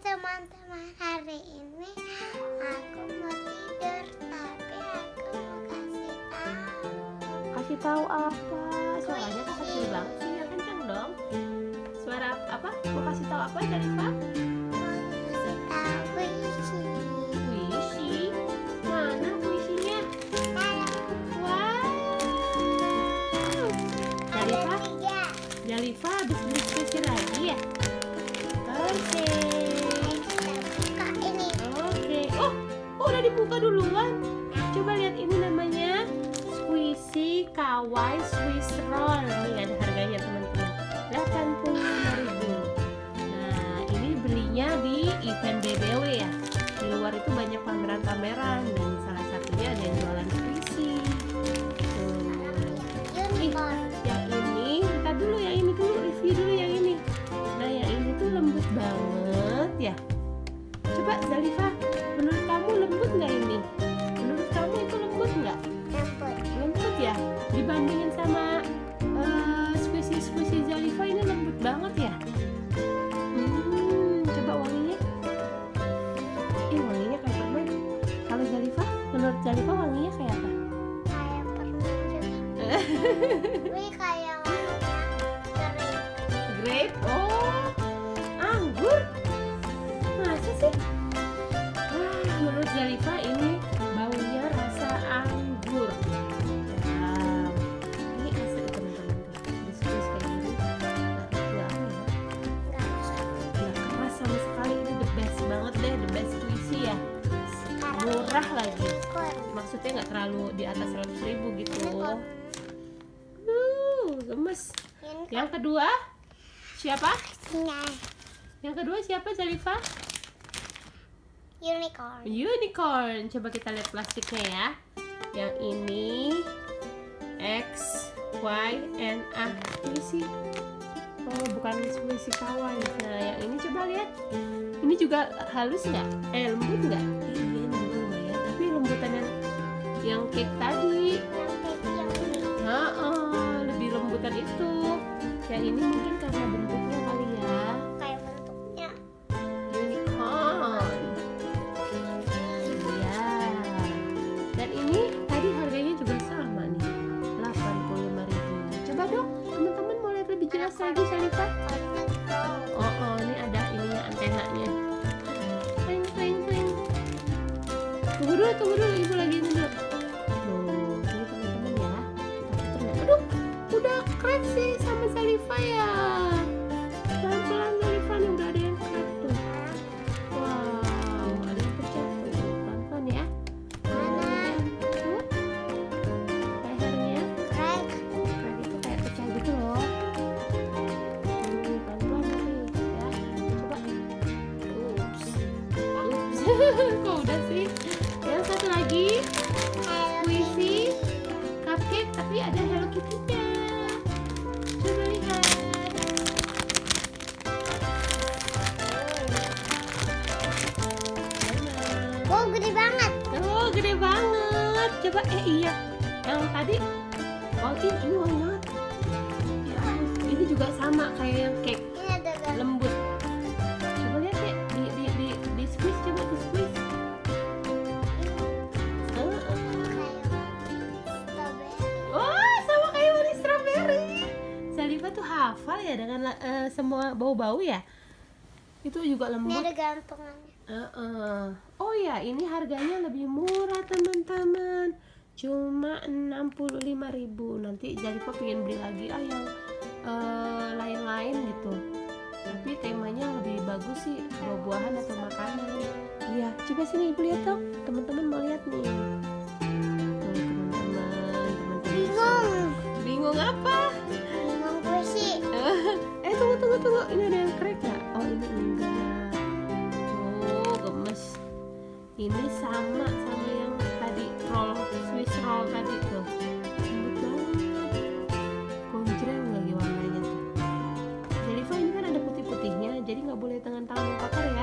teman-teman hari ini aku mau tidur tapi aku mau kasih tahu Kasih tahu apa? Suaranya kok kecil banget sih? Ya kencang dong. Suara apa? Mau kasih tahu apa Zalifa? mau Oh, anggur? Masa sih? Wah, menurut Zalifa ini baunya rasa anggur. Wow. Ini asli teman-teman. Biskuit kayak gini. Nggak ya? nggak keras sama sekali. Ini the best banget deh, the best puisi ya. Murah lagi. Maksudnya nggak terlalu di atas 100 ribu gitu. Uh, gemes. Yang kedua, siapa? Nah, Yang kedua siapa Zalifa? unicorn Unicorn. Coba kita lihat plastiknya ya. Yang ini X, Y, N, A. Ini sih. Oh, bukan puisi kawan. Nah, yang ini coba lihat. Ini juga halus nggak? Eh, lembut nggak? Iya, ini juga lumayan. Tapi lembutan yang yang cake tadi. Yang ini mungkin karena bentuknya Kok udah sih? Yang satu lagi puisi cupcake tapi ada Hello Kitty-nya. Coba lihat. Oh gede banget Oh, gede banget. Coba eh iya. Yang tadi Oh, ini not? Ya, ini juga sama kayak yang cake hafal ya dengan eh, semua bau-bau ya. Itu juga ini lembut. ada gantungannya Heeh. Oh ya, ini harganya lebih murah teman-teman. Cuma 65.000 Nanti Zarifa pengen beli lagi ah yang eh, lain-lain gitu. Tapi temanya lebih bagus sih buah-buahan atau makanan. Iya, coba sini ibu lihat dong. Teman-teman mau lihat nih. Teman-teman. bingung Bingung apa? eh tunggu tunggu tunggu. Ini ada yang crack nggak? Oh ini enggak oh gemes. Ini sama sama yang tadi roll swiss roll tadi tuh. Lembut banget. Konjreng lagi warnanya. Jadi ini kan ada putih putihnya jadi nggak boleh tangan tangan yang kotor ya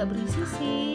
agak berisi sih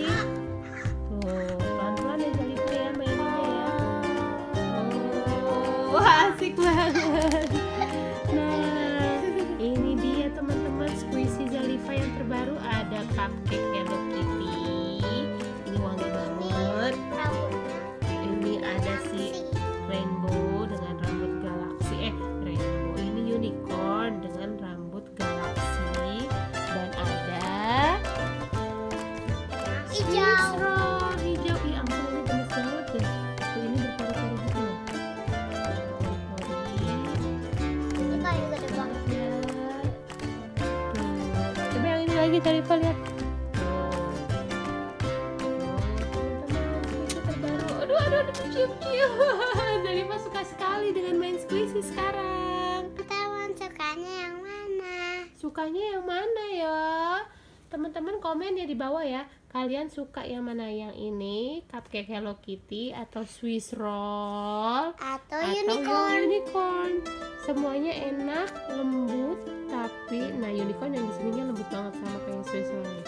lagi lihat Tuh, teman-teman squishy terbaru aduh aduh aduh cium-cium Tarifa suka sekali dengan main squishy sekarang. Teman sukanya yang mana? sukanya yang mana ya? Teman-teman komen ya di bawah ya. Kalian suka yang mana? Yang ini cupcake Hello Kitty atau Swiss roll? Atau, atau unicorn. unicorn semuanya enak lembut tapi nah unicorn yang di sininya lembut banget sama kayak Swiss roll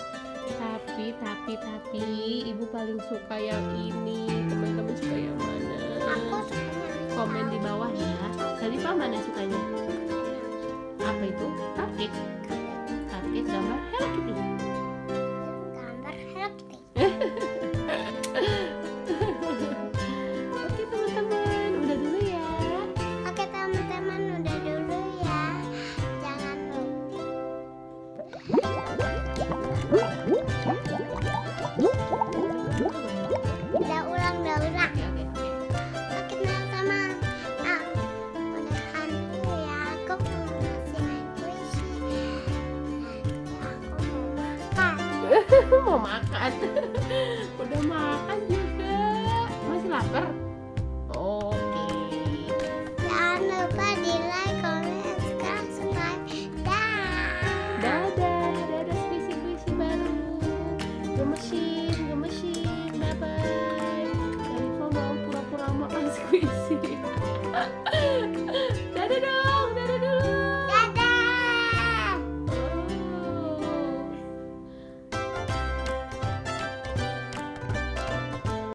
tapi tapi tapi ibu paling suka yang ini. Teman-teman suka yang mana? Aku sukanya yang komen di bawah ya. Jadi mana sukanya? Apa itu? Cupcake. Cupcake gambar Hello Kitty Mau makan. udah makan juga. Masih lapar?